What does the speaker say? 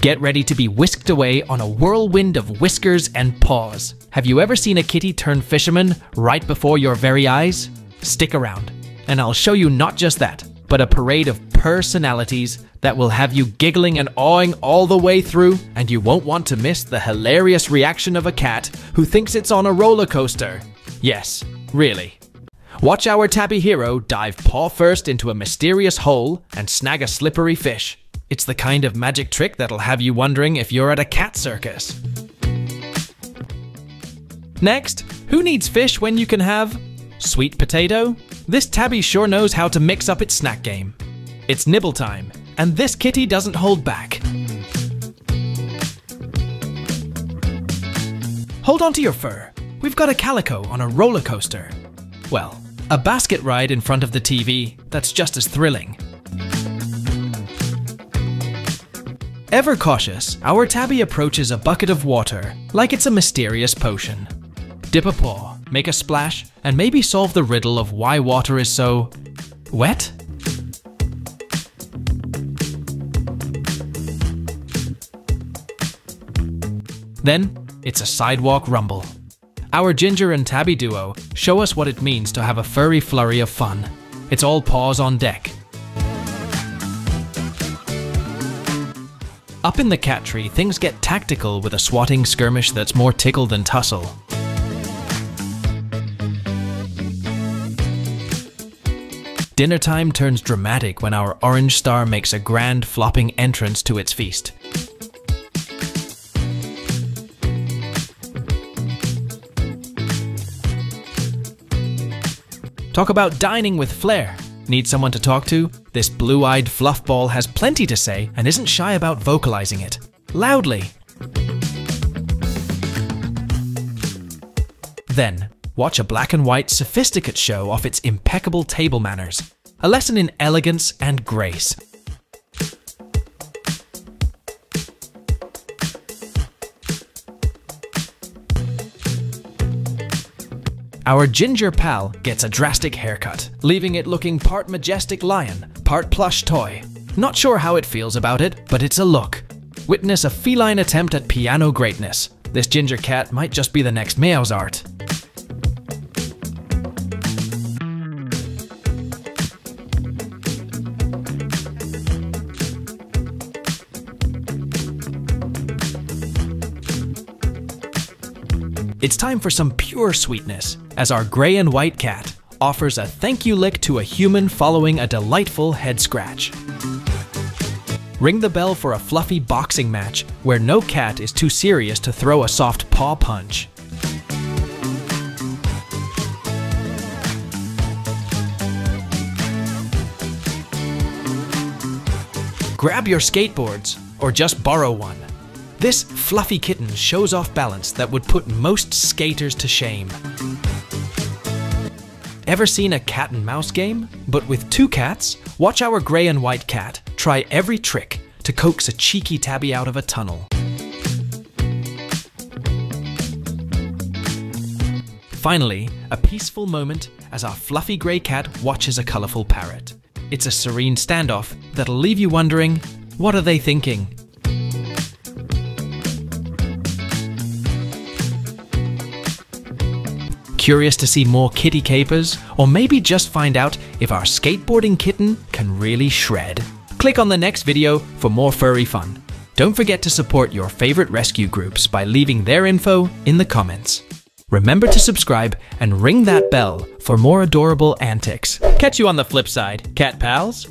Get ready to be whisked away on a whirlwind of whiskers and paws. Have you ever seen a kitty turn fisherman right before your very eyes? Stick around, and I'll show you not just that, but a parade of personalities that will have you giggling and awing all the way through, and you won't want to miss the hilarious reaction of a cat who thinks it's on a roller coaster. Yes, really. Watch our tabby hero dive paw first into a mysterious hole and snag a slippery fish. It's the kind of magic trick that'll have you wondering if you're at a cat circus. Next, who needs fish when you can have sweet potato? This tabby sure knows how to mix up its snack game. It's nibble time, and this kitty doesn't hold back. Hold on to your fur. We've got a calico on a roller coaster. Well, a basket ride in front of the TV that's just as thrilling. Ever cautious, our tabby approaches a bucket of water like it's a mysterious potion. Dip a paw, make a splash, and maybe solve the riddle of why water is so wet? Then, it's a sidewalk rumble. Our Ginger and Tabby duo show us what it means to have a furry flurry of fun. It's all paws on deck, Up in the cat tree, things get tactical with a swatting skirmish that's more tickle than tussle. Dinner time turns dramatic when our orange star makes a grand flopping entrance to its feast. Talk about dining with flair. Need someone to talk to? This blue eyed fluffball has plenty to say and isn't shy about vocalizing it. Loudly. Then, watch a black and white sophisticate show off its impeccable table manners. A lesson in elegance and grace. Our ginger pal gets a drastic haircut, leaving it looking part majestic lion, part plush toy. Not sure how it feels about it, but it's a look. Witness a feline attempt at piano greatness. This ginger cat might just be the next Meow's It's time for some pure sweetness, as our grey and white cat offers a thank you lick to a human following a delightful head scratch. Ring the bell for a fluffy boxing match where no cat is too serious to throw a soft paw punch. Grab your skateboards, or just borrow one. This fluffy kitten shows off balance that would put most skaters to shame. Ever seen a cat and mouse game? But with two cats? Watch our grey and white cat try every trick to coax a cheeky tabby out of a tunnel. Finally, a peaceful moment as our fluffy grey cat watches a colourful parrot. It's a serene standoff that'll leave you wondering, what are they thinking? Curious to see more kitty capers? Or maybe just find out if our skateboarding kitten can really shred? Click on the next video for more furry fun. Don't forget to support your favorite rescue groups by leaving their info in the comments. Remember to subscribe and ring that bell for more adorable antics. Catch you on the flip side, cat pals.